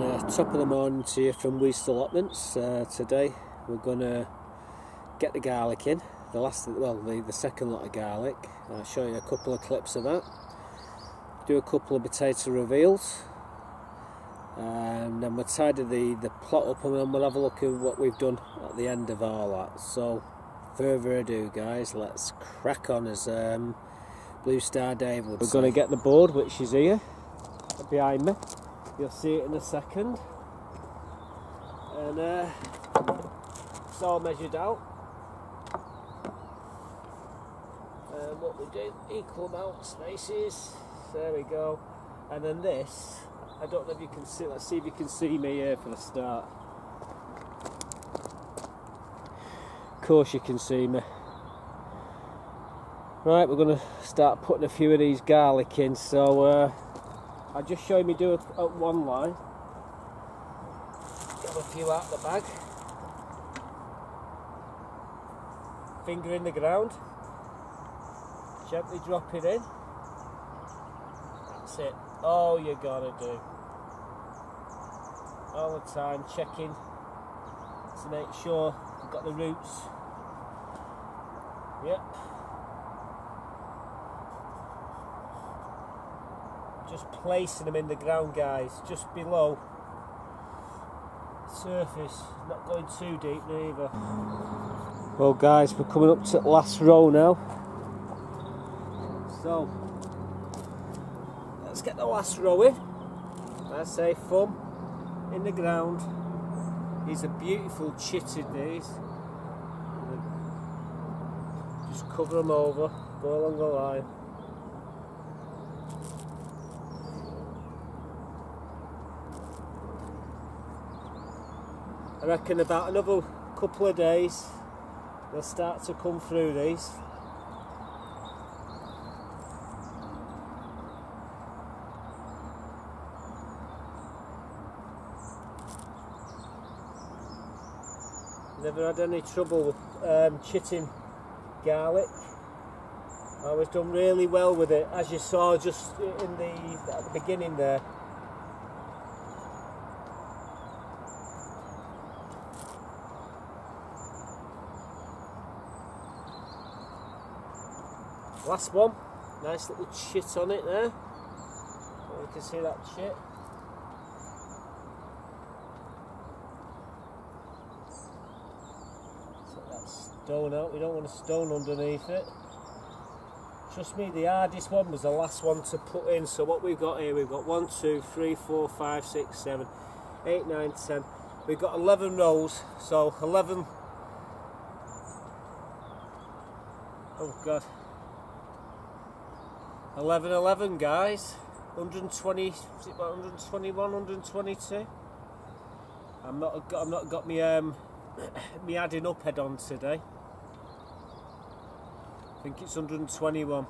And uh, top of the morning to you from Weaste Allotments. Uh, today we're going to get the garlic in. The last, well, the, the second lot of garlic. I'll show you a couple of clips of that. Do a couple of potato reveals. And then we'll tidy the, the plot up and then we'll have a look at what we've done at the end of all that. So, further ado guys, let's crack on as um, Blue Star Dave would We're say. to get the board, which is here, behind me. You'll see it in a second. and uh, it's all measured out. And what we do, equal amount spaces. There we go. And then this, I don't know if you can see. Let's see if you can see me here for the start. Of course, you can see me. Right, we're going to start putting a few of these garlic in. So, uh, I'll just show me do one line. Get a few out of the bag. Finger in the ground. Gently drop it in. That's it. All you gotta do. All the time checking to make sure you've got the roots. Yep. Just placing them in the ground, guys, just below surface, not going too deep neither. Well, guys, we're coming up to the last row now. So, let's get the last row in. I say thumb in the ground. These are beautiful chitted these. Just cover them over, go along the line. I reckon about another couple of days they'll start to come through these. Never had any trouble with um, chitting garlic. I was done really well with it, as you saw just in the at the beginning there. Last one, nice little chit on it there. You can see that chit. Take that stone out, we don't want a stone underneath it. Trust me, the hardest one was the last one to put in. So what we've got here, we've got one, two, three, four, five, six, seven, eight, nine, ten. We've got 11 rows, so 11. Oh God. 11 11 guys. 120 is it about 121 122 I'm not I'm not got me um me adding up head on today. I think it's 121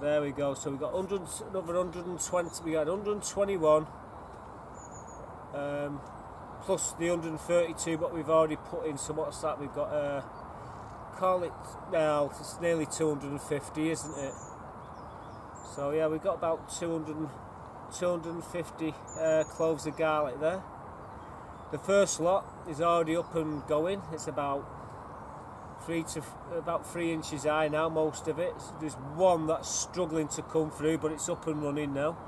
there we go. So we got 100 another 120 we got 121 um, plus the 132 what we've already put in. So what's that? We've got uh call it well it's nearly 250 isn't it so yeah, we've got about 200, 250 uh, cloves of garlic there. The first lot is already up and going. It's about three to about three inches high now. Most of it. There's one that's struggling to come through, but it's up and running now.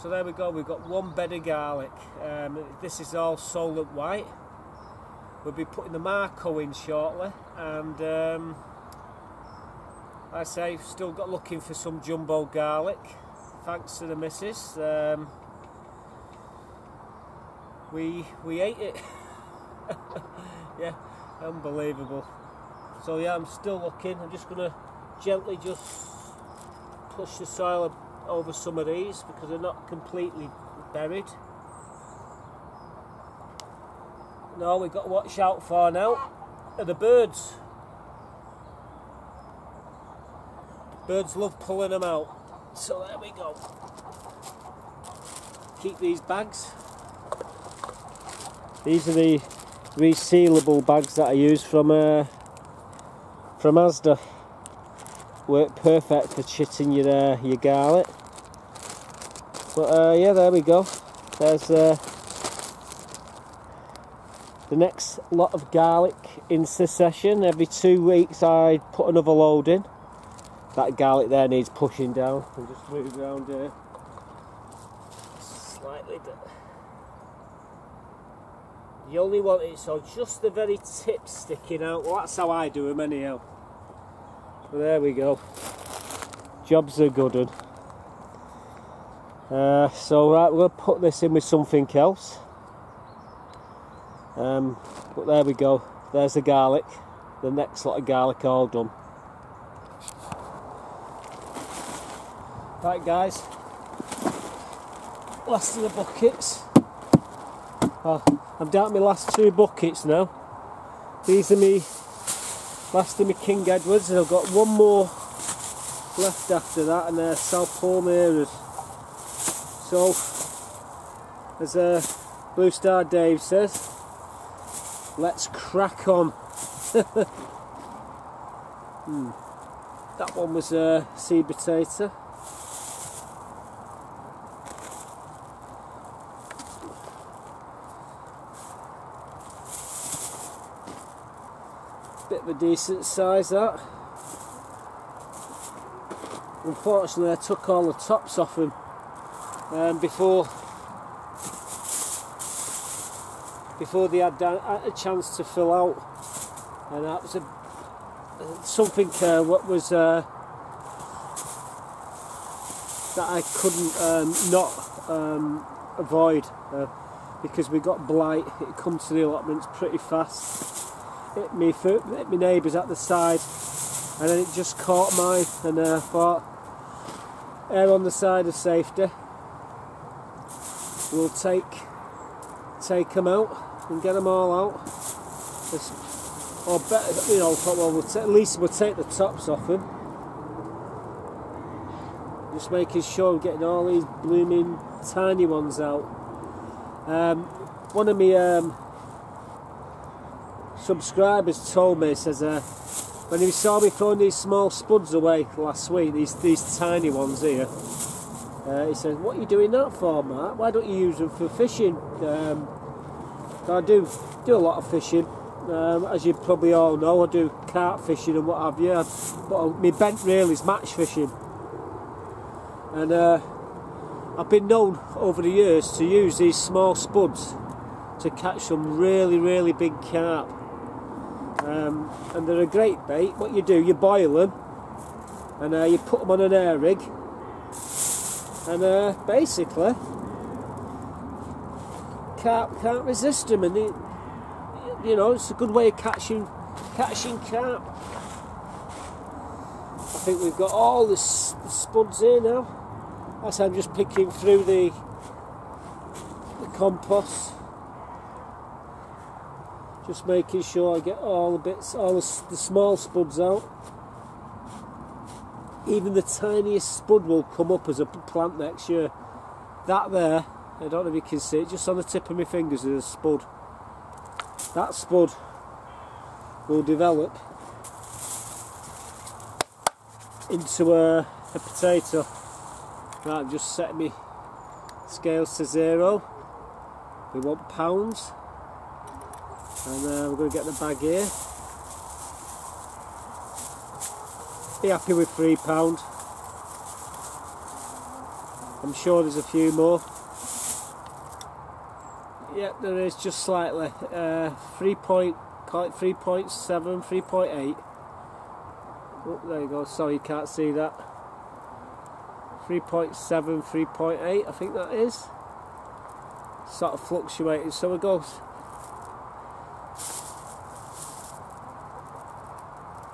So there we go. We've got one bed of garlic. Um, this is all Solent Wight. We'll be putting the Marco in shortly, and. Um, I say, still got looking for some jumbo garlic. Thanks to the missus. Um, we we ate it. yeah, unbelievable. So yeah, I'm still looking. I'm just gonna gently just push the soil over some of these because they're not completely buried. No, we've got to watch out for now are the birds. Birds love pulling them out. So there we go. Keep these bags. These are the resealable bags that I use from uh, from Asda. Work perfect for chitting your uh, your garlic. But uh, yeah, there we go. there's uh, the next lot of garlic in succession. Every two weeks I put another load in. That garlic there needs pushing down. I'll just move around here. Slightly. You only want it so just the very tip sticking out. Well, that's how I do them anyhow. Well, there we go. Jobs are good. Un. Uh, so right, to put this in with something else. Um, but there we go. There's the garlic. The next lot of garlic all done. Right, guys. Last of the buckets. Oh, I'm down to my last two buckets now. These are me last of my King Edwards, and I've got one more left after that, and they're South Palmeiras. So, as uh, Blue Star Dave says, let's crack on. hmm. That one was a uh, seed potato. Bit of a decent size that. Unfortunately I took all the tops off him um, before before they had a chance to fill out, and that was a something uh, what was uh, that I couldn't um, not um, avoid uh, because we got blight. It come to the allotments pretty fast. Hit me, foot, hit my neighbours at the side, and then it just caught mine, and I uh, thought, err on the side of safety we'll take take them out and get them all out. It's, or better, you know, well, we'll at least we'll take the tops off them. Just making sure we're getting all these blooming tiny ones out. Um, one of my um, subscribers told me, says, uh, when he saw me throwing these small spuds away last week, these these tiny ones here, uh, he says, "What are you doing that for, Mark? Why don't you use them for fishing?" Um, I do do a lot of fishing, um, as you probably all know. I do carp fishing and what have you. But my bent reel is match fishing, and uh, I've been known over the years to use these small spuds to catch some really, really big carp. Um, and they're a great bait. What you do, you boil them, and uh, you put them on an air rig and uh, basically can't can't resist them, and it, you know it's a good way of catching catching carp. I think we've got all the, the spuds here now. As I'm just picking through the the compost, just making sure I get all the bits, all the, the small spuds out even the tiniest spud will come up as a plant next year. That there, I don't know if you can see it, just on the tip of my fingers is a spud. That spud will develop into a, a potato. Right, I've just set me scales to zero. We want pounds. And uh, we're going to get the bag here. Be happy with three pound. I'm sure there's a few more. Yeah, there is just slightly. Uh, 3 point, call it 3.7, 3.8. Oh, there you go. Sorry, you can't see that. 3.7, 3.8, I think that is. Sort of fluctuating. So it goes.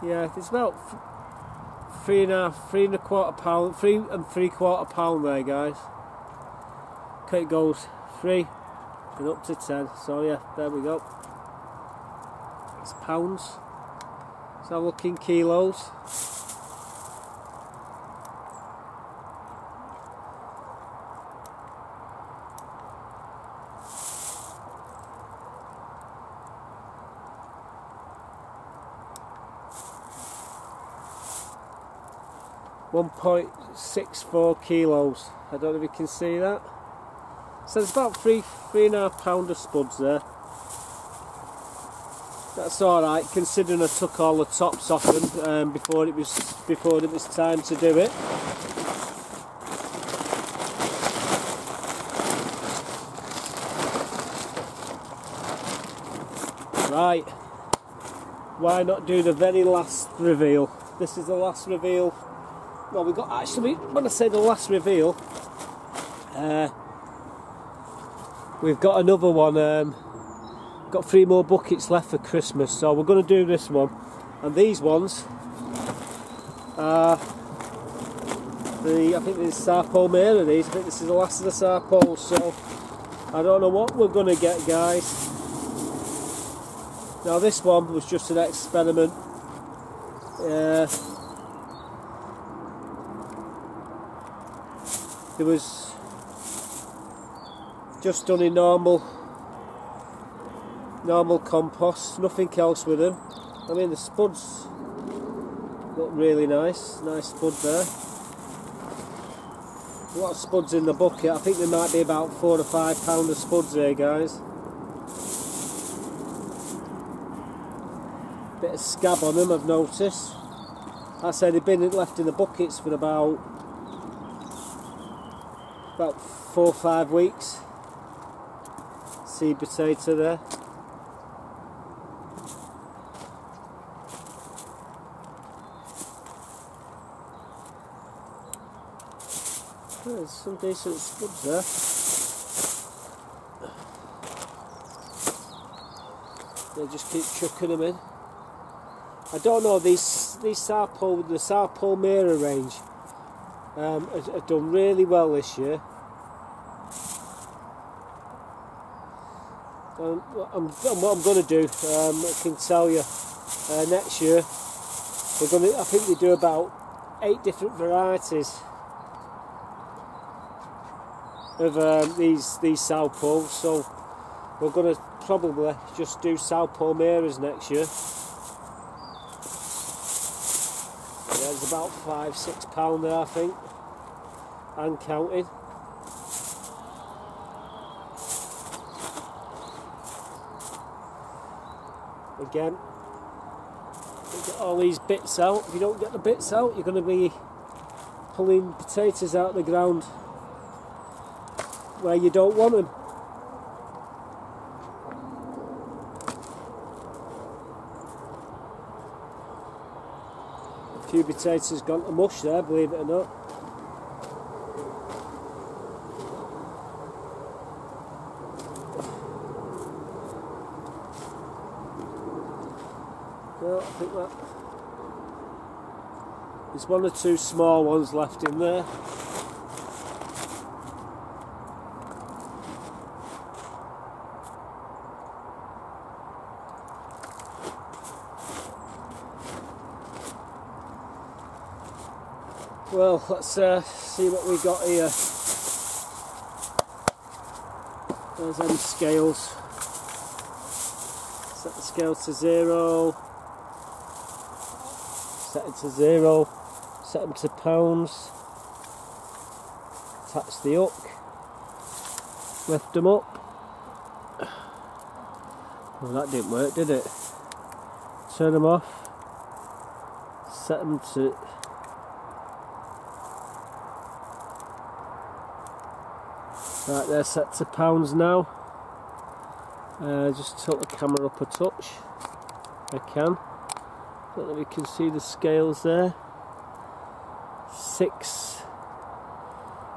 Yeah, it's about three and a half, three and a quarter pound, three and three quarter pound there, guys. Okay, it goes three and up to ten. So yeah, there we go. It's pounds. So looking kilos. 1.64 kilos. I don't know if you can see that. So there's about three, three and a half pound of spuds there. That's all right, considering I took all the tops off them um, before it was before it was time to do it. Right, why not do the very last reveal? This is the last reveal. Well, we got actually when I say the last reveal, uh, we've got another one. Um, got three more buckets left for Christmas, so we're going to do this one. And these ones the I think this is Sarpole male of these. I think this is the last of the Sarpoles, so I don't know what we're going to get, guys. Now this one was just an experiment. Uh, it was just done in normal normal compost, nothing else with them. I mean the spuds look really nice, nice spud there. A lot of spuds in the bucket, I think there might be about four or five pound of spuds here guys. Bit of scab on them I've noticed. I said they've been left in the buckets for about about four or five weeks. Seed potato there. There's some decent spuds there. They just keep chucking them in. I don't know these these Sarpole the Sarpole Mira range um, have done really well this year. Um, I'm, what I'm going to do, um, I can tell you, uh, next year we're going to. I think we do about eight different varieties of um, these these Poles. So we're going to probably just do Sarpole Miras next year. Yeah, about five, six pound there, I think, and counting. Again, get all these bits out. If you don't get the bits out, you're going to be pulling potatoes out of the ground where you don't want them. A few potatoes gone to mush there, believe it or not. No, I think that there's one or two small ones left in there. Well, let's uh, see what we got here. There's them scales. Set the scale to zero. Set it to zero. Set them to pounds. Attach the hook. Lift them up. Well, that didn't work, did it? Turn them off. Set them to Right, they're set to pounds now. Uh, just tilt the camera up a touch. I can. Don't know if you can see the scales there. Six,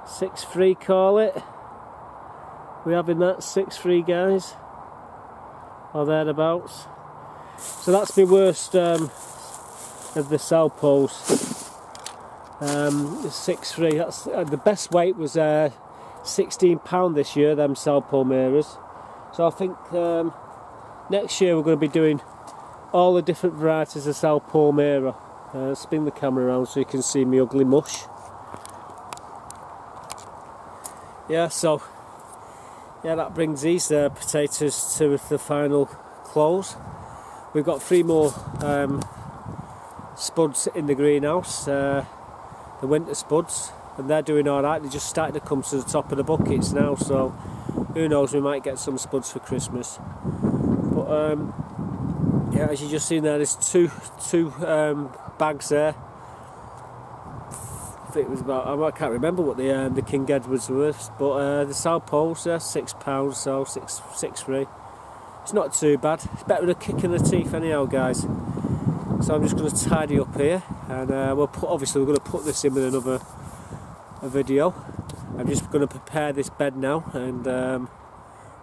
six three call it. we're having that six three guys, or thereabouts. So that's my worst um, of the Sarpoles. Um, six three. That's uh, the best weight was. Uh, 16 pound this year them Sarpole Miras so I think um, next year we're going to be doing all the different varieties of Sarpole Mira uh, spin the camera around so you can see me ugly mush yeah so yeah that brings these uh, potatoes to the final close we've got three more um, spuds in the greenhouse uh, the winter spuds and they're doing all right. They're just starting to come to the top of the buckets now, so who knows, we might get some spuds for Christmas. But um, yeah, as you just seen there, there's two two um, bags there. I think it was about I can't remember what the um, the King Edwards were, but uh, the South Poles there six pounds, so six six three. It's not too bad. It's better than a kick in the teeth, anyhow, guys. So I'm just going to tidy up here, and uh, we'll put obviously we're going to put this in with another a video. I'm just going to prepare this bed now and um,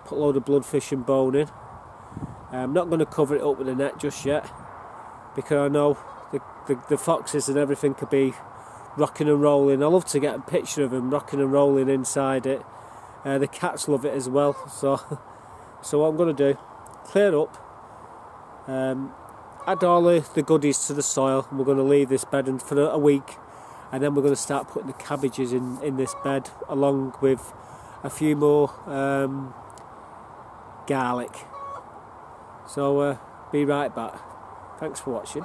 put a load of bloodfish and bone in. I'm not going to cover it up with a net just yet because I know the, the, the foxes and everything could be rocking and rolling. I love to get a picture of them rocking and rolling inside it. Uh, the cats love it as well. So, so what I'm going to do, clear up, um, add all the, goodies to the soil, we're going to leave this bed for a week and then we're going to start putting the cabbages in, in this bed along with a few more um, garlic so uh, be right back thanks for watching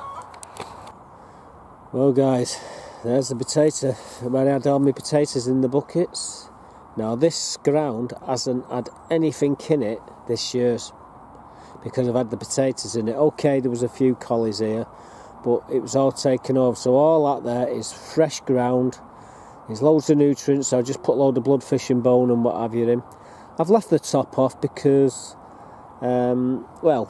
well guys there's the potato I had all my potatoes in the buckets now this ground hasn't had anything in it this year's because I've had the potatoes in it okay there was a few collies here but it was all taken over. So all that there is fresh ground. There's loads of nutrients. So I just put a load of bloodfish and bone and what have you in. I've left the top off because, um, well,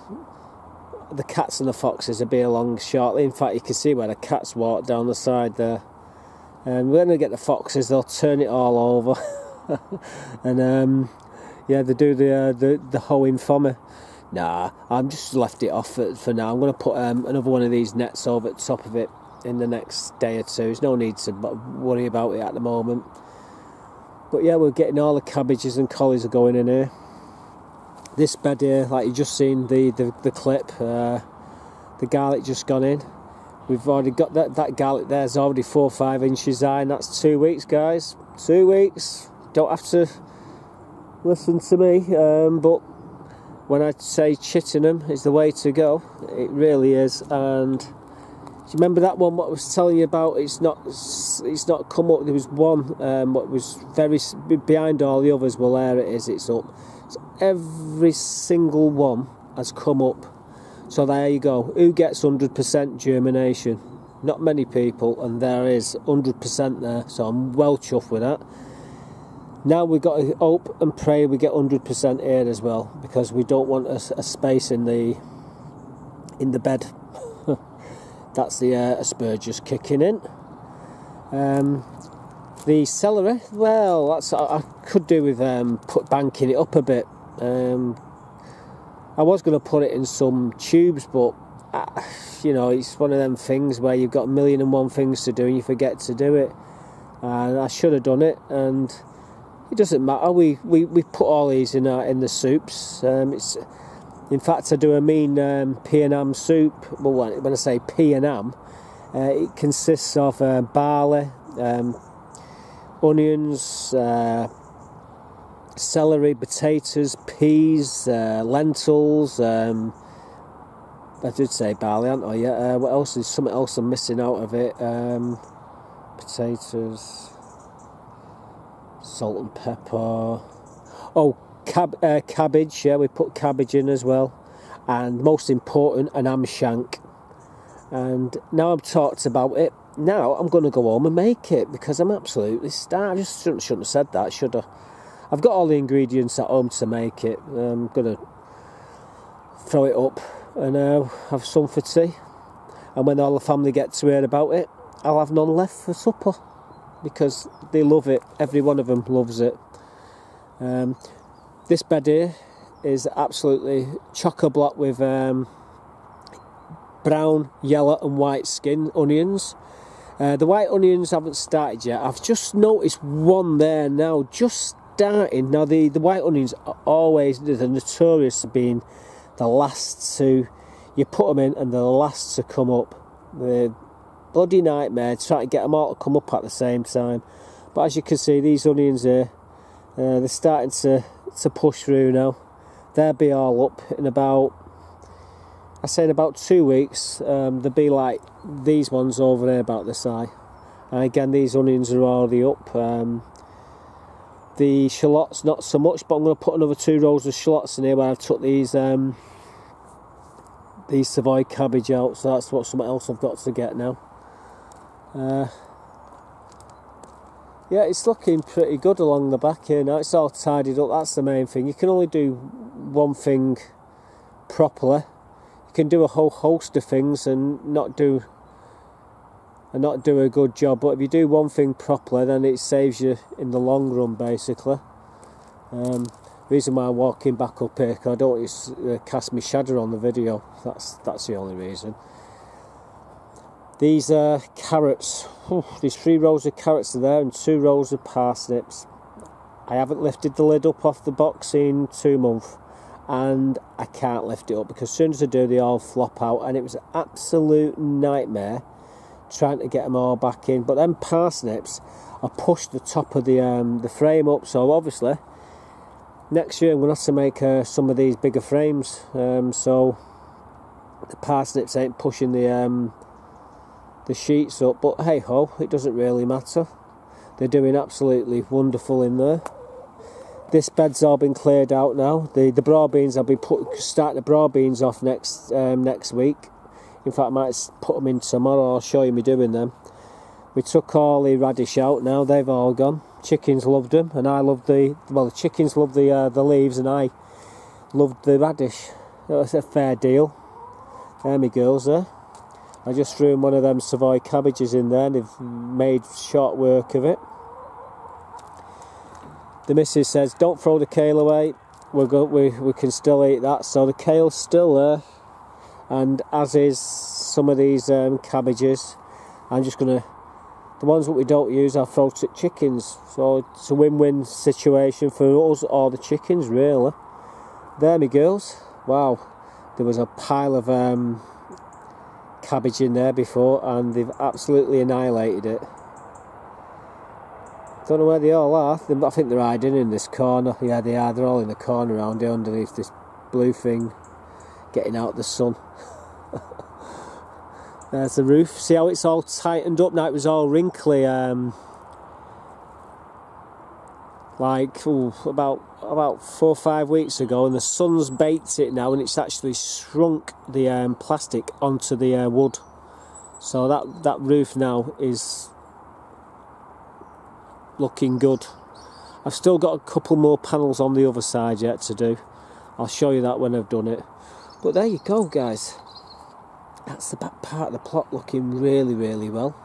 the cats and the foxes will be along shortly. In fact, you can see where the cats walk down the side there. And when they get the foxes, they'll turn it all over. and um, yeah, they do the uh, the the hoeing for me. Nah, I'm just left it off for, for now. I'm going to put um, another one of these nets over the top of it in the next day or two. There's no need to worry about it at the moment. But yeah, we're getting all the cabbages and collies are going in here. This bed here, like you just seen the the, the clip, uh, the garlic just gone in. We've already got that that garlic there's already four or five inches high, and that's two weeks, guys. Two weeks. Don't have to listen to me, um, but when I say Chittenham is the way to go, it really is. And do you remember that one? What I was telling you about? It's not. It's not come up. There was one. Um, what was very behind all the others. Well, there it is. It's up. Every single one has come up. So there you go. Who gets hundred percent germination? Not many people, and there is hundred percent there. So I'm well chuffed with that. Now we've got to hope and pray we get 100% air as well because we don't want a, a space in the in the bed. That's the uh, kicking in. Um, the celery, well, that's I, I could do with um, put banking it up a bit. Um, I was going to put it in some tubes, but uh, you know, it's one of them things where you've got a million and one things to do and you forget to do it. And I should have done it, and it doesn't matter. We, we, we put all these in our, in the soups. Um, it's in fact I do a mean um, P and M soup. Well, when I say P and M, uh, it consists of uh, barley, um, onions, uh, celery, potatoes, peas, uh, lentils. Um, I did say barley, aren't I? Yeah. Uh, what else? is something else I'm missing out of it. Um, potatoes salt and pepper. Oh, cab, uh, cabbage, yeah, we put cabbage in as well. And most important, an ham shank. And now I've talked about it, now I'm going to go home and make it because I'm absolutely starved. I just shouldn't, shouldn't have said that, should I? I've got all the ingredients at home to make it. I'm going to throw it up and uh, have some for tea. And when all the family get to hear about it, I'll have none left for supper because they love it. Every one of them loves it. Um, this bed here is absolutely chock a block with um, brown, yellow, and white skin onions. Uh, the white onions haven't started yet. I've just noticed one there now, just starting. Now the, the white onions are always they're notorious for being the last to you put them in and they're the last to come up. The bloody nightmare trying to get them all to come up at the same time. But as you can see, these onions here, uh, they're starting to, to push through now. They'll be all up in about, I say in about two weeks, um, they'll be like these ones over there about this high. And again, these onions are already up. Um, The shallots, not so much, but I'm going to put another two rows of shallots in here where I've took these um, these Savoy cabbage out, so that's what something else I've got to get now. Uh, yeah, it's looking pretty good along the back here now. It's all tidied up. That's the main thing. You can only do one thing properly. Can do a whole host of things and not do and not do a good job. But if you do one thing properly, then it saves you in the long run, basically. Um, reason why I'm walking back up here, because I don't want uh, cast my shadow on the video. That's that's the only reason. These uh, carrots, these three rows of carrots are there and two rows of parsnips. I haven't lifted the lid up off the box in two months and I can't lift it up because as soon as I do they all flop out. And it was an absolute nightmare trying to get them all back in. But then parsnips I pushed the top of the um, the frame up. So obviously next year I'm going to have to make uh, some of these bigger frames. Um, so the parsnips ain't pushing the um, the sheets up. But hey ho it doesn't really matter. They're doing absolutely wonderful in there this bed's all been cleared out now. The the broad beans I'll be put start the broad beans off next um, next week. In fact I might put them in tomorrow. I'll show you me doing them. We took all the radish out. Now they've all gone. Chickens loved them and I loved the well the chickens loved the uh, the leaves and I loved the radish. It was a fair deal. There me girls there. I just threw in one of them Savoy cabbages in there and they've made short work of it. The missus says, don't throw the kale away, we're go- we, we can still eat that. So the kale's still there, and as is some of these um, cabbages. I'm just going to, the ones that we don't use, I'll throw to chickens. So it's a win win situation for us or the chickens, really. There, me girls. Wow, there was a pile of. Um, cabbage in there before and they've absolutely annihilated it. Don't know where they all are. I think they're hiding in this corner. Yeah, they are. They're all in the corner around here underneath this blue thing, getting out the sun. There's the roof. See how it's all tightened up now? It was all wrinkly. Um, like ooh, about about four or five weeks ago, and the sun's baked it now, and it's actually shrunk the um, plastic onto the uh, wood. So that that roof now is looking good. I've still got a couple more panels on the other side yet to do. I'll show you that when I've done it. But there you go, guys. That's the back part of the plot looking really, really well.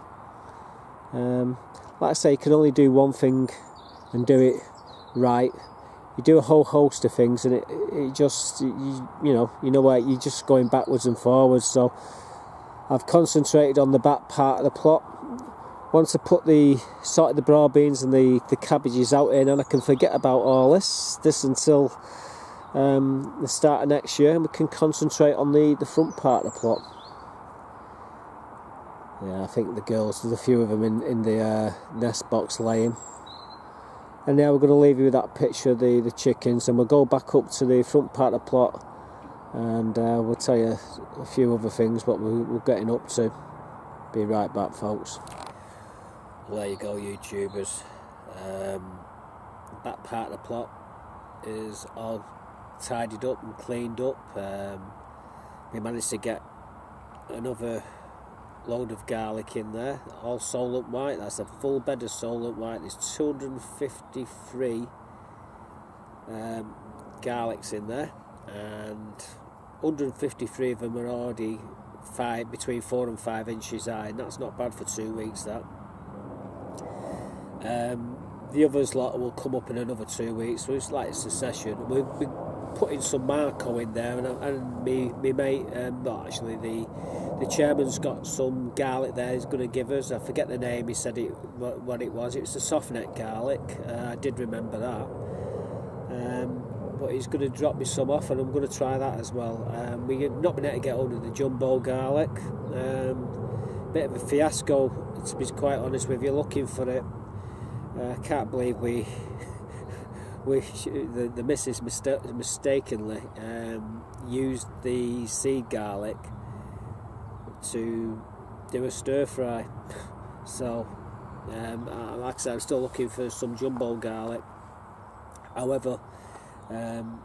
Um, like I say, you can only do one thing and do it right you do a whole host of things and it, it just you, you know you know what, you're just going backwards and forwards so I've concentrated on the back part of the plot once I put the sort of the broad beans and the, the cabbages out in and I can forget about all this this until um, the start of next year and we can concentrate on the, the front part of the plot yeah I think the girls there's a few of them in, in the uh, nest box laying and now we're going to leave you with that picture of the, the chickens and we'll go back up to the front part of the plot and uh, we'll tell you a few other things what we, we're getting up to. Be right back folks. Well, there you go YouTubers. Um, back part of the plot is all tidied up and cleaned up. Um, we managed to get another load of garlic in there, all Solent Wight. That's a full bed of Solent Wight. There's 253 um, garlics in there, and 153 of them are already five between four and five inches high, and that's not bad for two weeks. That. Um, the others lot will come up in another two weeks, so it's like a succession. We've been putting some Marco in there, and, and me, me mate, um, not actually the the chairman's got some garlic there. He's going to give us. I forget the name. He said it what, it was. It was the soft neck garlic. Uh, I did remember that. Um, but he's going to drop me some off, and I'm going to try that as well. Um, we've not been able to get hold of the jumbo garlic. Um, bit of a fiasco, to be quite honest with you. Looking for it. I can't believe we we the, the missus mista- mistakenly um, used the seed garlic to do a stir fry. So, um, like I said, I'm still looking for some jumbo garlic. However, um,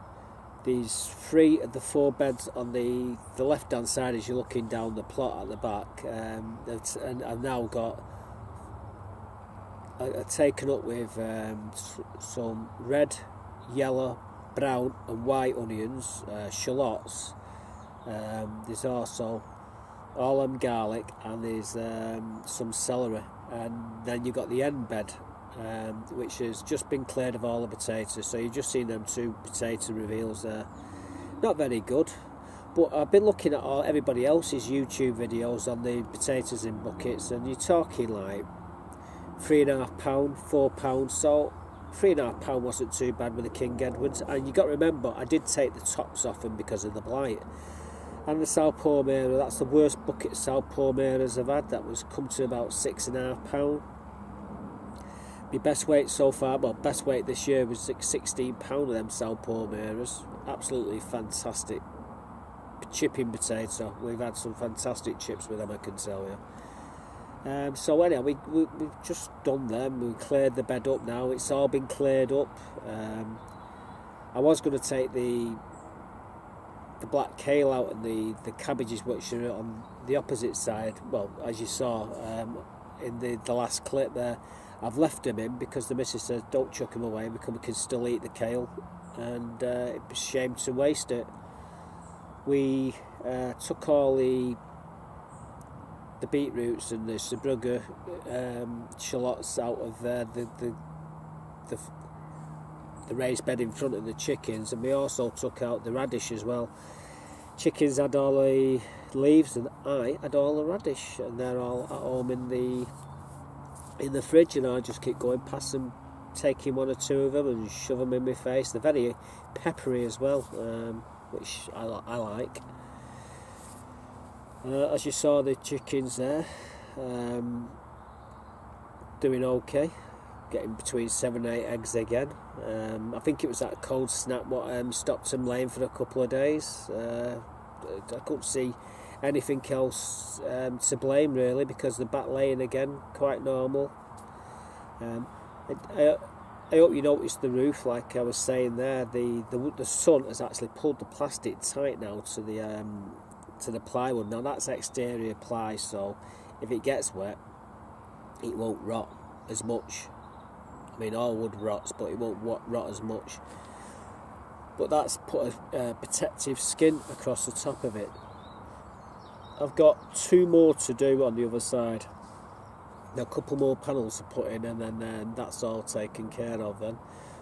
these three of the four beds on the, the left hand side as you're looking down the plot at the back, um, and I've now got are taken up with um, some red, yellow, brown, and white onions, uh, shallots. Um, there's also all garlic, and there's um, some celery, and then you've got the end bed, um, which has just been cleared of all the potatoes. So you've just seen them two potato reveals there. Not very good. But I've been looking at all everybody else's YouTube videos on the potatoes in buckets, and you're talking like three and a half pound, four pounds. So three and a half pound wasn't too bad with the King Edwards. And you got to remember, I did take the tops off them because of the blight. And the Sal Palmera, that's the worst bucket of Sal Palmeras I've had. That was come to about six and a half pound. My best weight so far, well, best weight this year was 16 pound of them Sal Palmeras. Absolutely fantastic chipping potato. We've had some fantastic chips with them, I can tell you. Um, so anyway, we, we, we've just done them. We've cleared the bed up now. It's all been cleared up. Um, I was going to take the the black kale out and the, the cabbages which are on the opposite side. Well, as you saw um, in the, the last clip there, I've left them in because the missus says don't chuck them away because we can still eat the kale and uh, it's a shame to waste it. We uh, took all the the beetroots and the Zebrune um, shallots out of uh, the, the, the the raised bed in front of the chickens, and we also took out the radish as well. Chickens had all the leaves, and I had all the radish, and they're all at home in the in the fridge, and I just keep going past them, taking one or two of them and shove them in my face. They're very peppery as well, um, which I, I like. Uh, as you saw, the chickens there um, doing okay, getting between seven and eight eggs again. Um, I think it was that cold snap what um, stopped them laying for a couple of days. Uh, I couldn't see anything else um, to blame really because the bat laying again quite normal. Um, I, I hope you noticed the roof, like I was saying there. The the, the sun has actually pulled the plastic tight now to the um, to the plywood. Now that's exterior ply, so if it gets wet, it won't rot as much. I mean, all wood rots, but it won't rot as much. But that's put a, protective skin across the top of it. I've got two more to do on the other side. a couple more panels to put in, and then um, that's all taken care of then.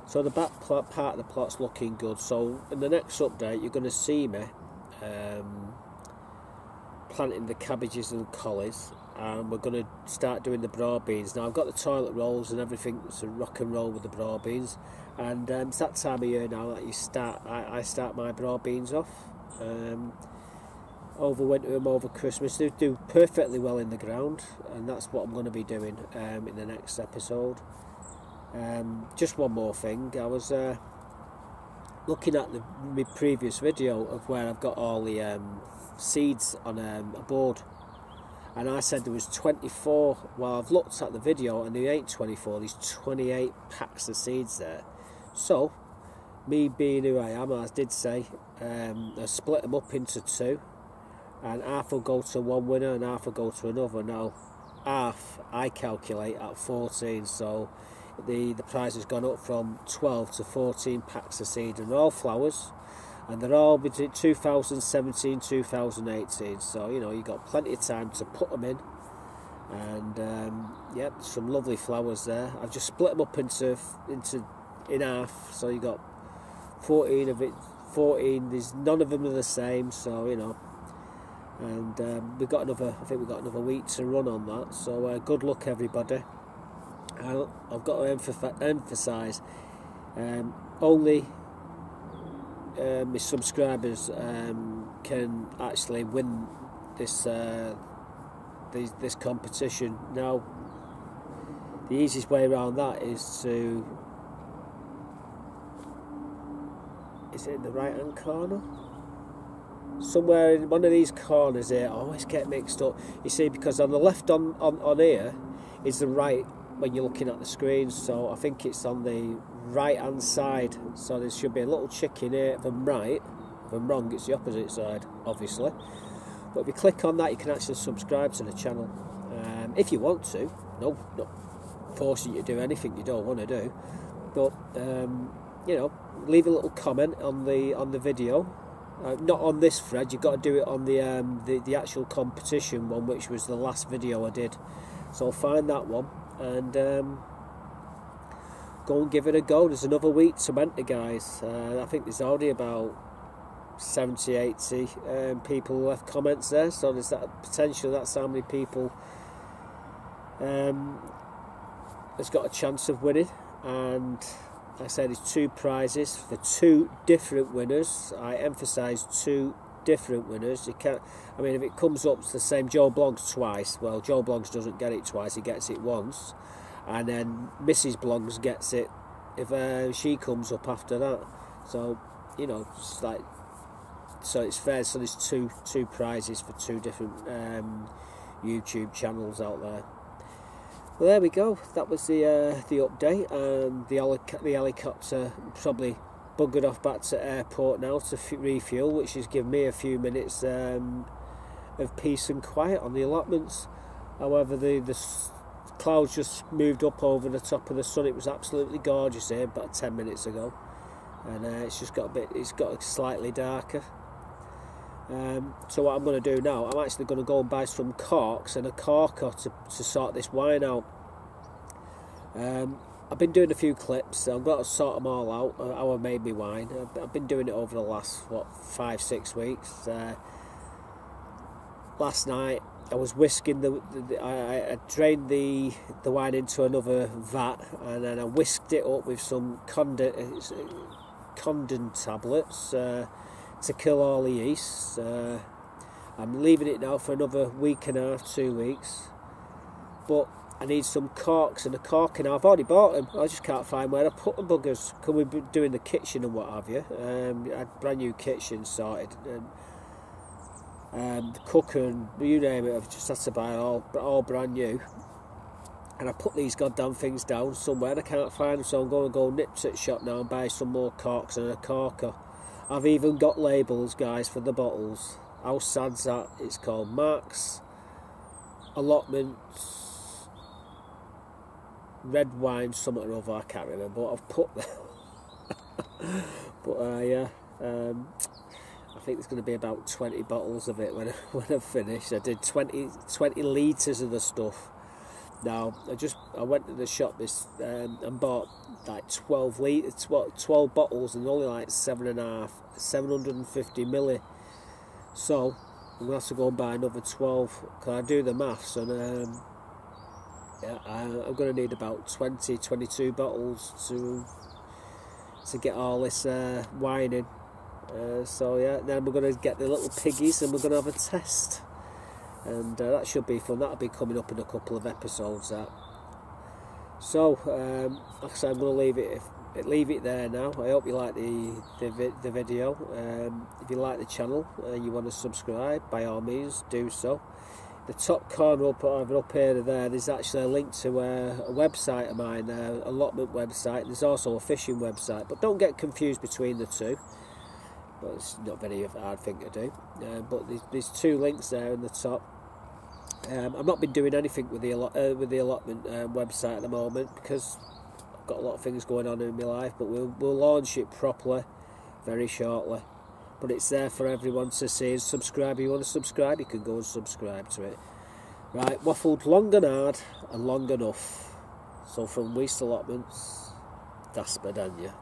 So the back part of the plot's looking good. So in the next update, you're going to see me um, planting the cabbages and collies and we're going to start doing the broad beans. Now I've got the toilet rolls and everything to rock and roll with the broad beans and um, it's that time of year now that you start, I, I start my broad beans off. Um, over winter and over Christmas they do perfectly well in the ground and that's what I'm going to be doing um, in the next episode. Um, just one more thing, I was uh, looking at the, my previous video of where I've got all the um, seeds on um, a board. And I said there was 24 well I've looked at the video and there ain't 24 there's 28 packs of seeds there. So me being who I am I did say um, I split them up into two and half will go to one winner and half will go to another. Now half I calculate at 14 so the the price has gone up from 12 to 14 packs of seed and all flowers and they're all between 2017 2018 so you know you've got plenty of time to put them in. And um, yeah some lovely flowers there. I've just split them up into into in half. So you've got 14 of it 14 there's none of them are the same. So you know and um, we've got another I think we've got another week to run on that. So uh, good luck everybody. I've got to emphasize um, only my subscribers um, can actually win this, uh, this this competition. Now, the easiest way around that is to is it in the right hand corner? Somewhere in one of these corners here, I always get mixed up. You see, because on the left on, on, on here is the right when you're looking at the screen, so I think it's on the right hand side. So there should be a little chicken here from right. If I'm wrong, it's the opposite side, obviously. But if you click on that, you can actually subscribe to the channel um, if you want to. No, not forcing you to do anything you don't want to do. But um, you know, leave a little comment on the on the video. Uh, not on this thread. You've got to do it on the, um, the the actual competition one, which was the last video I did. So find that one and um, go and give it a go. There's another week to enter, guys. Uh, I think there's already about 70, 80 um, people left comments there, so there's that potential. That's how many people um, has got a chance of winning. And like I said, there's two prizes for two different winners. I emphasise two different winners. You can't. I mean, if it comes up to the same Joe Bloggs twice, well, Joe Bloggs doesn't get it twice. He gets it once, and then Mrs. Bloggs gets it if uh, she comes up after that. So you know, it's like so it's fair. So there's two two prizes for two different um, YouTube channels out there. Well, there we go. That was the uh, the update, and the the helicopter probably buggered off back to airport now to refuel, which has given me a few minutes um, of peace and quiet on the allotments. However, the the clouds just moved up over the top of the sun. It was absolutely gorgeous here about ten minutes ago, and uh, it's just got a bit. It's got slightly darker. Um, so what I'm going to do now, I'm actually going to go and buy some corks and a corker to, to sort this wine out. Um, I've been doing a few clips. I've got to sort them all out. Uh, how I made me wine. I've, I've, been doing it over the last what five six weeks. Uh, last night I was whisking the, the, the I, I, drained the the wine into another vat and then I whisked it up with some Campden Campden tablets. Uh, to kill all the yeast. Uh, I'm leaving it now for another week and a half, two weeks. But I need some corks and a cork, and I've already bought them. I just can't find where I put the buggers. Can we be doing the kitchen and what have you? Um, I had brand new kitchen sorted. And, um, the cooker and you name it, I've just had to buy all all brand new. And I put these goddamn things down somewhere and I can't find them, so I'm going to go nip to the shop now and buy some more corks and a corker. I've even got labels, guys, for the bottles. How sad's that? It's called Max Allotments Red Wine, something or other. I can't remember what I've put there. but uh, yeah, um, I think there's going to be about 20 bottles of it when I, when I've finished. I did 20, 20 litres of the stuff. Now I just I went to the shop this um, and bought like 12 litres, 12 bottles, and only like seven and a half 750 milli. So I'm gonna have to go and buy another 12. Can I do the maths? And um, yeah, I, am gonna need about 20, 22 bottles to to get all this uh, wine in. Uh, so yeah, then we're gonna get the little piggies and we're gonna have a test, and uh, that should be fun. That'll be coming up in a couple of episodes. That. So, um, like I said, I'm going to leave it leave it there now. I hope you like the the, the video. Um, if you like the channel and you want to subscribe, by all means do so. The top corner up over up here there, there's actually a link to a, a website of mine, a allotment website. There's also a fishing website, but don't get confused between the two. Well, it's not very hard thing to do. Uh, but there's, there's, two links there in the top. Um, I've not been doing anything with the uh, with the allotment uh, website at the moment because I've got a lot of things going on in my life, but we'll, we'll launch it properly very shortly. But it's there for everyone to see and subscribe. If you want to subscribe, you can go and subscribe to it. Right, waffled long and hard and long enough. So from Weaste Allotments, Das Bedania.